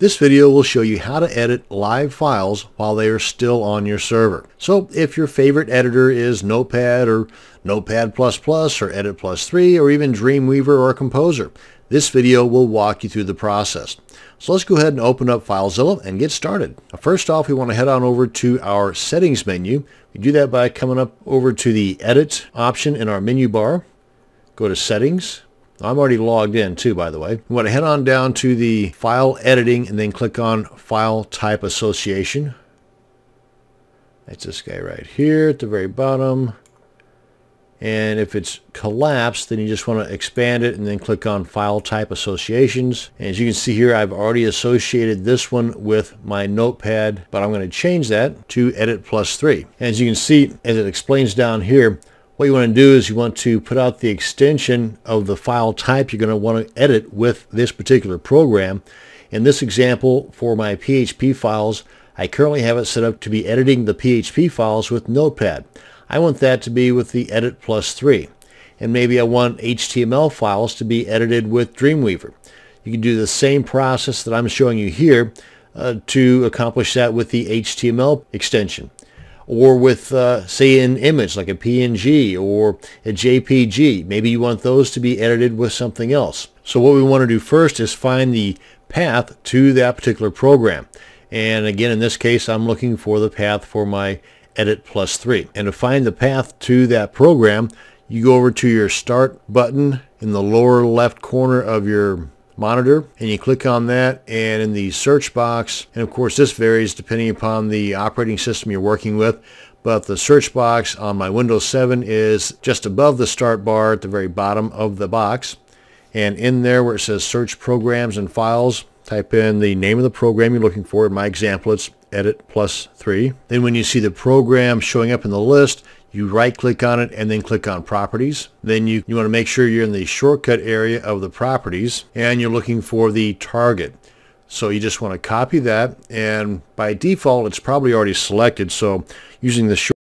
This video will show you how to edit live files while they are still on your server. So if your favorite editor is Notepad or Notepad++ or Edit Plus 3 or even Dreamweaver or Composer, this video will walk you through the process. So let's go ahead and open up FileZilla and get started. First off, we want to head on over to our settings menu. We do that by coming up over to the edit option in our menu bar. Go to settings. I'm already logged in too, by the way. We want to head on down to the file editing and then click on file type association. That's this guy right here at the very bottom. And if it's collapsed, then you just want to expand it and then click on File Type Associations. And as you can see here, I've already associated this one with my notepad, but I'm going to change that to Edit Plus 3. And as you can see, as it explains down here, what you want to do is you want to put out the extension of the file type you're going to want to edit with this particular program. In this example, for my PHP files, I currently have it set up to be editing the PHP files with Notepad. I want that to be with the Edit Plus 3. And maybe I want HTML files to be edited with Dreamweaver. You can do the same process that I'm showing you here uh, to accomplish that with the HTML extension. Or with, uh, say, an image like a PNG or a JPG. Maybe you want those to be edited with something else. So what we want to do first is find the path to that particular program. And again, in this case, I'm looking for the path for my Edit Plus 3. And to find the path to that program, you go over to your Start button in the lower left corner of your monitor and you click on that and in the search box and of course this varies depending upon the operating system you're working with but the search box on my Windows 7 is just above the start bar at the very bottom of the box and in there where it says search programs and files type in the name of the program you're looking for. In my example it's edit plus 3. Then when you see the program showing up in the list, you right click on it and then click on properties. Then you, you want to make sure you're in the shortcut area of the properties and you're looking for the target. So you just want to copy that and by default it's probably already selected so using the